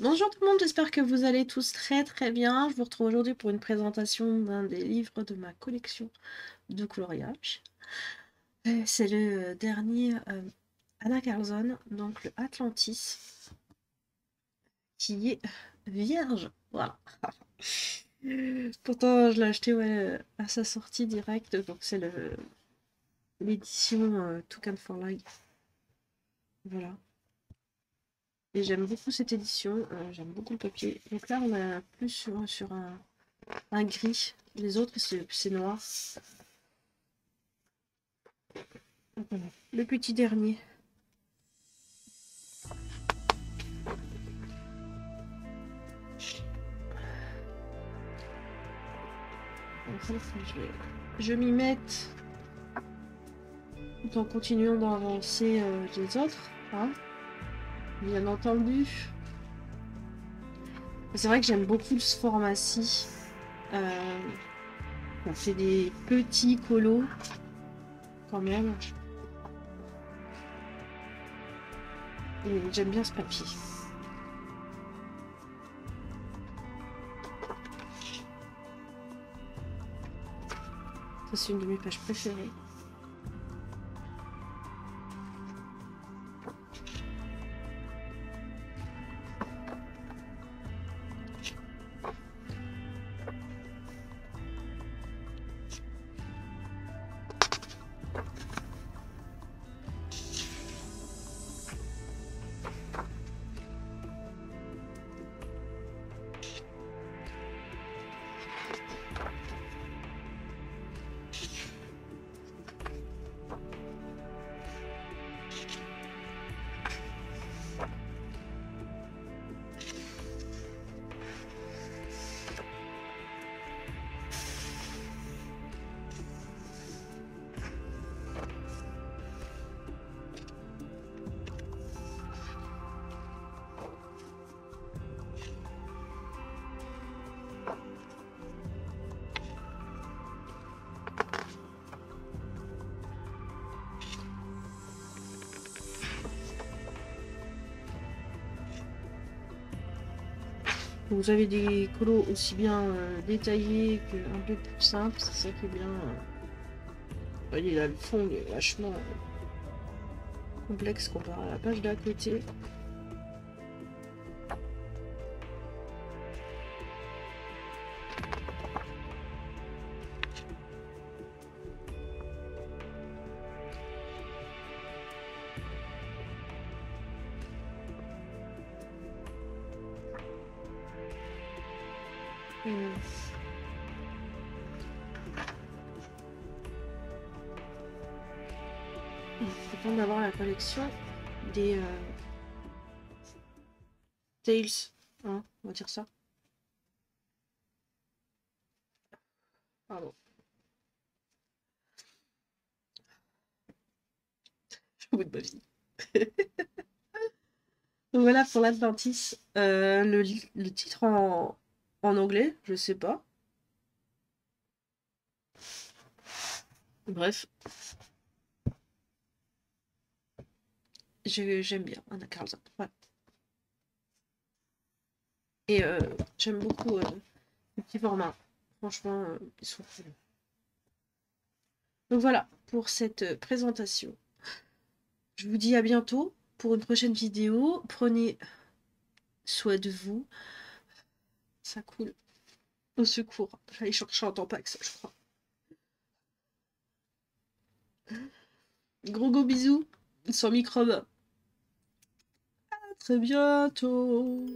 Bonjour tout le monde, j'espère que vous allez tous très très bien. Je vous retrouve aujourd'hui pour une présentation d'un des livres de ma collection de coloriage. Euh, c'est le dernier euh, Anna Carlson, donc le Atlantis, qui est vierge. Voilà. Pourtant, je l'ai acheté à sa sortie directe, donc c'est l'édition euh, Toucan for Life. Voilà. J'aime beaucoup cette édition, euh, j'aime beaucoup le papier. Donc là, on a plus sur, un gris. Les autres, c'est noir. Le petit dernier. Je, m'y mette tout en continuant d'avancer euh, les autres. Hein bien entendu. C'est vrai que j'aime beaucoup ce format-ci. Euh, on fait des petits colos quand même. Et j'aime bien ce papier. Ça c'est une de mes pages préférées. Vous avez des colos aussi bien euh, détaillés qu'un peu plus simples, c'est ça qui est bien. Vous voyez là, le fond est vachement euh, complexe comparé à la page d'à côté. D'avoir la collection des euh, Tales, hein, on va dire ça. Pardon. Au bout de ma vie. Voilà pour l'Atlantis. Euh, le, le, titre en, en anglais, je sais pas. Bref, J'aime bien Anna Carlson. Et euh, j'aime beaucoup euh, les petits formats. Franchement, euh, ils sont cool. Donc voilà pour cette présentation. Je vous dis à bientôt pour une prochaine vidéo. Prenez soin de vous. Ça coule. Au secours. J'allais chercher un tampax, je crois. Gros gros bisous. Sans microbe très bientôt.